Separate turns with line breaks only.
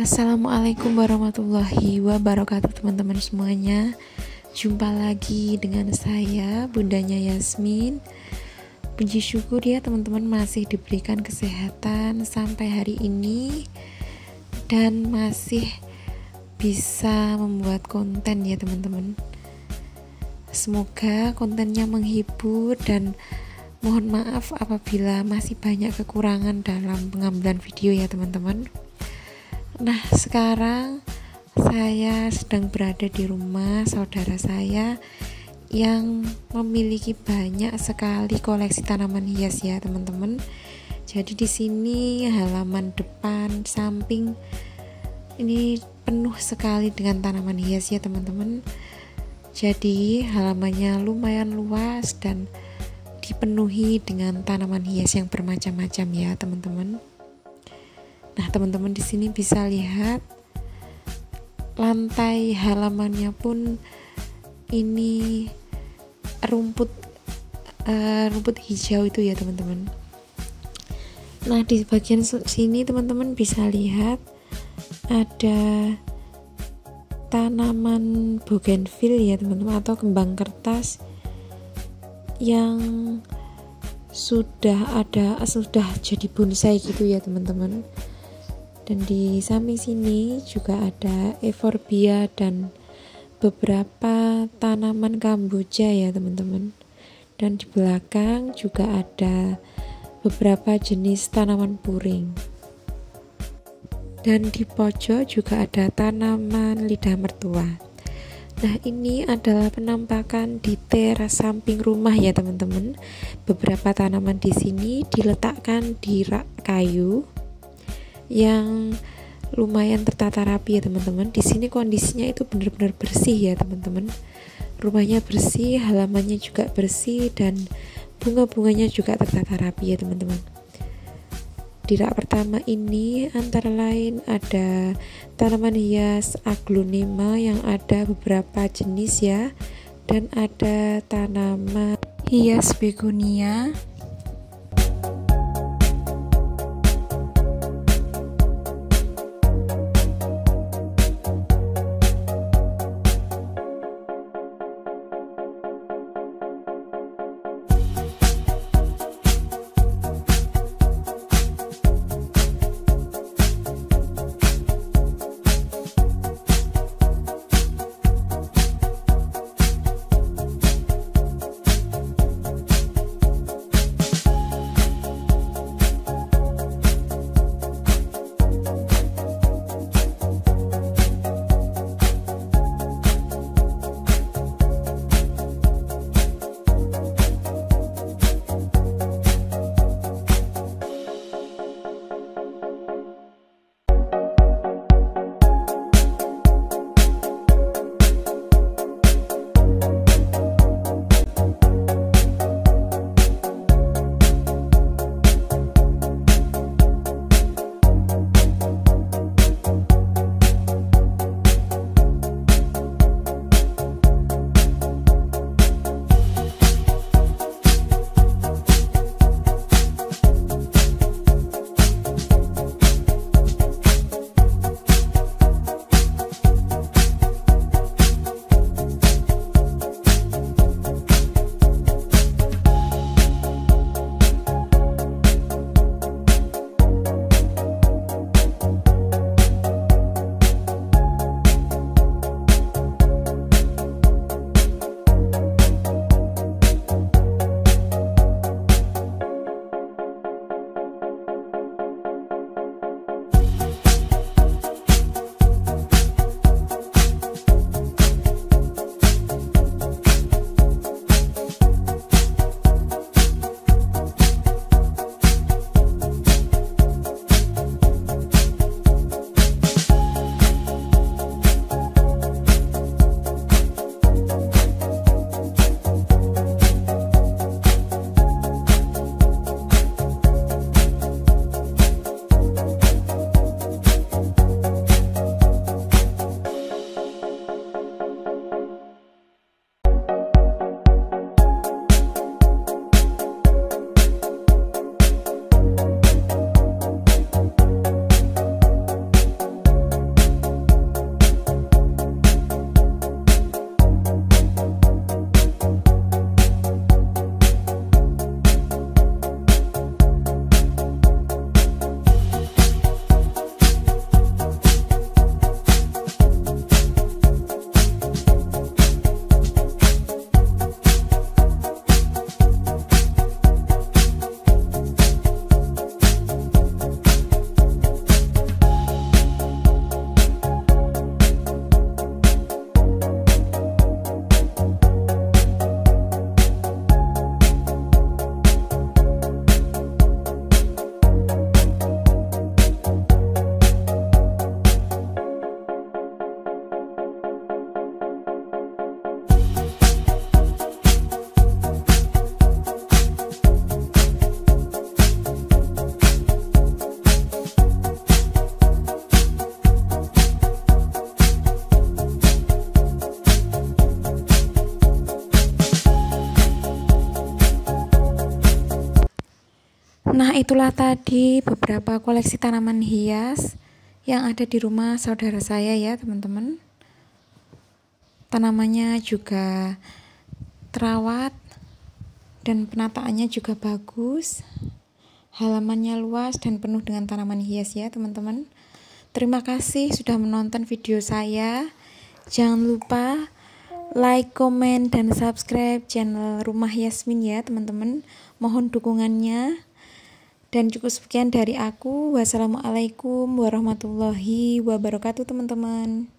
Assalamualaikum warahmatullahi wabarakatuh teman-teman semuanya. Jumpa lagi dengan saya Bundanya Yasmin. Puji syukur ya teman-teman masih diberikan kesehatan sampai hari ini Dan masih bisa membuat konten ya teman-teman. Semoga kontennya menghibur dan mohon maaf apabila masih banyak kekurangan dalam pengambilan video ya teman-teman Nah, sekarang saya sedang berada di rumah saudara saya yang memiliki banyak sekali koleksi tanaman hias ya, teman-teman. Jadi di sini halaman depan, samping ini penuh sekali dengan tanaman hias ya, teman-teman. Jadi halamannya lumayan luas dan dipenuhi dengan tanaman hias yang bermacam-macam ya, teman-teman. Nah, teman-teman di sini bisa lihat lantai halamannya pun ini rumput uh, rumput hijau itu ya, teman-teman. Nah, di bagian sini teman-teman bisa lihat ada tanaman bougainville ya, teman-teman atau kembang kertas yang sudah ada sudah jadi bonsai gitu ya, teman-teman dan di samping sini juga ada euphorbia dan beberapa tanaman kamboja ya teman-teman. Dan di belakang juga ada beberapa jenis tanaman puring. Dan di pojok juga ada tanaman lidah mertua. Nah ini adalah penampakan di teras samping rumah ya teman-teman. Beberapa tanaman di sini diletakkan di rak kayu yang lumayan tertata rapi ya teman-teman. Di sini kondisinya itu benar-benar bersih ya teman-teman. Rumahnya bersih, halamannya juga bersih dan bunga-bunganya juga tertata rapi ya teman-teman. Di rak pertama ini antara lain ada tanaman hias aglonema yang ada beberapa jenis ya dan ada tanaman hias begonia Nah, itulah tadi beberapa koleksi tanaman hias yang ada di rumah saudara saya ya, teman-teman. Tanamannya juga terawat dan penataannya juga bagus. Halamannya luas dan penuh dengan tanaman hias ya, teman-teman. Terima kasih sudah menonton video saya. Jangan lupa like, comment, dan subscribe channel Rumah Yasmin ya teman-teman. Mohon dukungannya. Dan cukup sekian dari aku. Wassalamualaikum warahmatullahi wabarakatuh teman-teman.